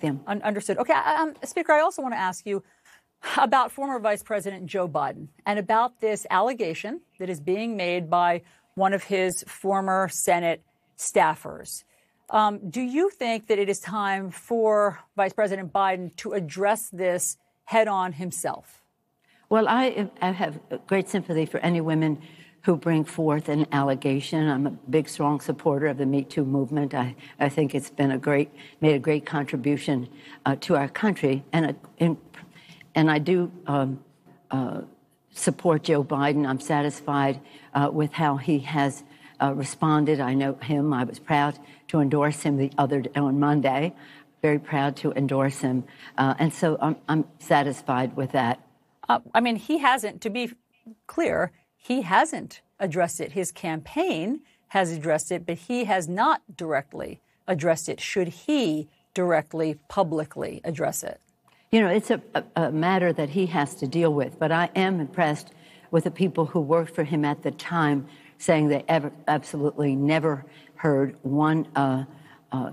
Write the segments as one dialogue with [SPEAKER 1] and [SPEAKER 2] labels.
[SPEAKER 1] them.
[SPEAKER 2] Un- understood. Okay, um, Speaker, I also want to ask you about former Vice President Joe Biden and about this allegation that is being made by one of his former Senate staffers. Um, do you think that it is time for Vice President Biden to address this head on himself?
[SPEAKER 1] Well, I, I have great sympathy for any women who bring forth an allegation. I'm a big, strong supporter of the Me Too movement. I, I think it's been a great, made a great contribution uh, to our country, and a, in, and I do um, uh, support Joe Biden. I'm satisfied uh, with how he has uh, responded. I know him. I was proud to endorse him the other on Monday. Very proud to endorse him, uh, and so I'm, I'm satisfied with that.
[SPEAKER 2] Uh, I mean, he hasn't. To be clear, he hasn't addressed it. His campaign has addressed it, but he has not directly addressed it. Should he directly, publicly address it?
[SPEAKER 1] You know, it's a, a, matter that he has to deal with, but I am impressed with the people who worked for him at the time saying they ever, absolutely never heard one uh, uh,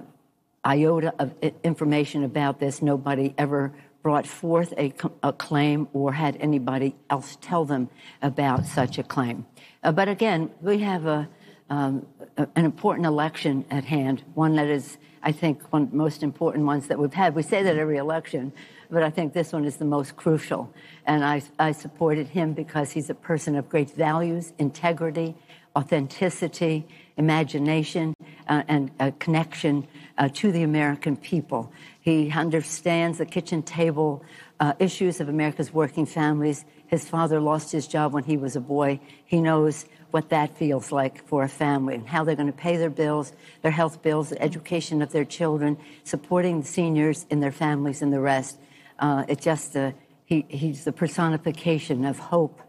[SPEAKER 1] iota of information about this. Nobody ever brought forth a, a, claim or had anybody else tell them about such a claim. Uh, but again, we have a, um, a, an important election at hand, one that is, I think, one of the most important ones that we've had. We say that every election, but I think this one is the most crucial. And I, I supported him because he's a person of great values, integrity, authenticity, imagination, uh, and a connection uh, to the American people. He understands the kitchen table uh, issues of America's working families. His father lost his job when he was a boy. He knows what that feels like for a family and how they're going to pay their bills, their health bills, the education of their children, supporting the seniors in their families and the rest. Uh, it just, uh, he, he's the personification of hope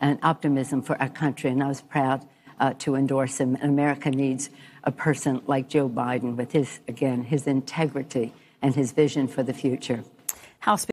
[SPEAKER 1] and optimism for our country, and I was proud uh, to endorse him. And America needs a person like Joe Biden with his, again, his integrity and his vision for the future.
[SPEAKER 2] House